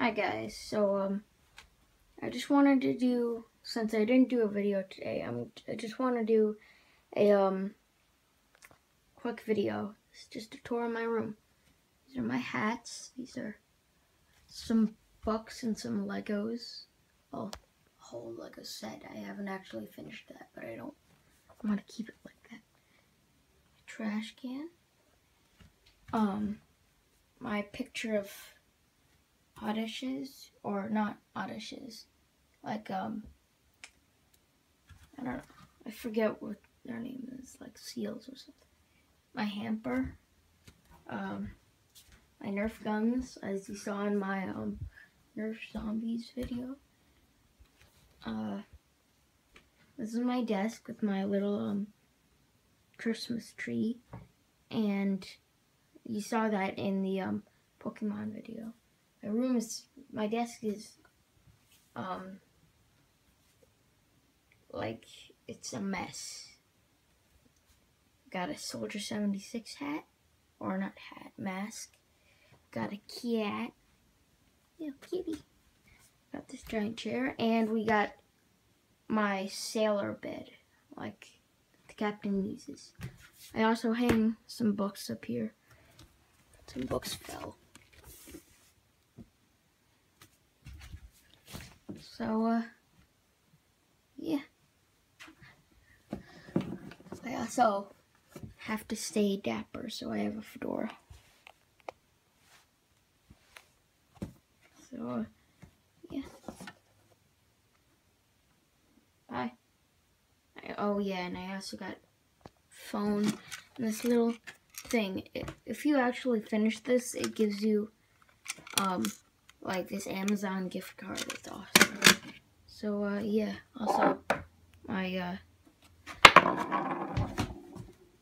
Hi guys, so um, I just wanted to do, since I didn't do a video today, I'm, I just want to do a um, quick video. It's just a tour of my room. These are my hats, these are some books and some Legos. Well, a whole Lego set. I haven't actually finished that, but I don't want to keep it like that. Trash can. Um, my picture of Oddishes, or not Oddishes, like, um, I don't know, I forget what their name is, like seals or something. My hamper, um, my Nerf guns, as you saw in my, um, Nerf Zombies video. Uh, this is my desk with my little, um, Christmas tree, and you saw that in the, um, Pokemon video my room is my desk is um like it's a mess. Got a Soldier 76 hat or not hat, mask. Got a cat. Yeah, kitty. Got this giant chair and we got my sailor bed like the captain uses. I also hang some books up here. Some books fell. So, uh, yeah. I also have to stay dapper, so I have a fedora. So, uh, yeah. Bye. I, oh, yeah, and I also got phone this little thing. If you actually finish this, it gives you, um, like this Amazon gift card. It's awesome. So, uh, yeah. Also, my, uh,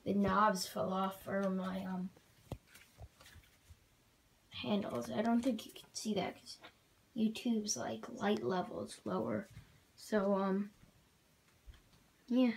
the knobs fell off for my, um, handles. I don't think you can see that because YouTube's, like, light level is lower. So, um, yeah.